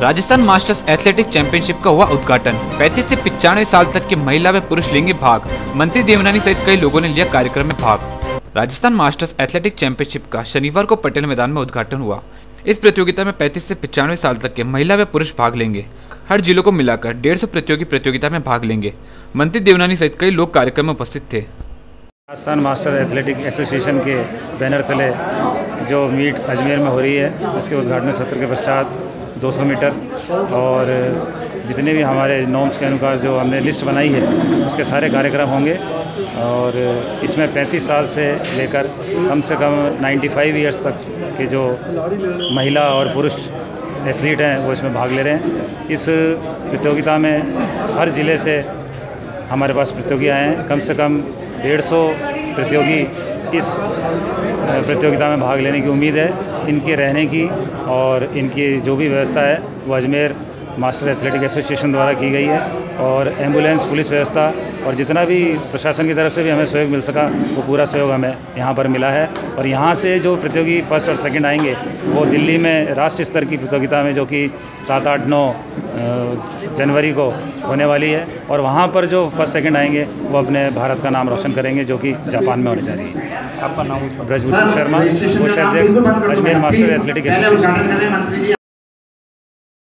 Rajasthan masters athletic championship का हुआ उद्घाटन। पैंतीस से पिचानवे साल तक के महिला व पुरुष लेंगे भाग। मंत्री देवनानी सहित कई लोगों ने लिया कार्यक्रम में भाग। राजस्थान मास्टर्स एथलेटिक चैंपियनशिप का शनिवार को पटेल मैदान में उद्घाटन हुआ। इस प्रतियोगिता में 35 से पिचानवे साल तक के महिला व पुरुष भाग लेंगे। हर जिलों को मिलाकर डेढ़ सौ प्रतियोगी प्रतियोगिता में भाग लेंगे। मंत्री देवनानी सहित कई लोग कार्यक्रम में उपस्थित थे। राजस्थान मास्टर एथलेटिक एसोसिएशन के बैनर तले जो मीट अजमेर में हो रही है, उसके उद्घाटन सत्र के पश्चात 200 मीटर और जितने भी हमारे नॉर्म्स के अनुसार जो हमने लिस्ट बनाई है, उसके सारे कार्यक्रम होंगे। और इसमें 35 साल से लेकर कम से कम 95 इयर्स तक के जो महिला और पुरुष एथलीट हैं, वो इसमें भाग ले रहे हैं। इस प्रतियोगिता में हर ज़िले से हमारे पास प्रतियोगी आए हैं। कम से कम डेढ़ सौ प्रतियोगी इस प्रतियोगिता में भाग लेने की उम्मीद है। इनके रहने की और इनकी जो भी व्यवस्था है, वो अजमेर मास्टर एथलेटिक एसोसिएशन द्वारा की गई है और एंबुलेंस पुलिस व्यवस्था और जितना भी प्रशासन की तरफ़ से भी हमें सहयोग मिल सका वो पूरा सहयोग हमें यहाँ पर मिला है। और यहाँ से जो प्रतियोगी फ़र्स्ट और सेकंड आएँगे वो दिल्ली में राष्ट्रीय स्तर की प्रतियोगिता में जो कि सात आठ नौ जनवरी को होने वाली है और वहाँ पर जो फ़र्स्ट सेकंड आएँगे वो अपने भारत का नाम रोशन करेंगे जो कि जापान में होने जा रही है। आपका नाम ब्रजभूषण शर्मा कोषाध्यक्ष अजमेर मास्टर एथलेटिक एसोसिएशन।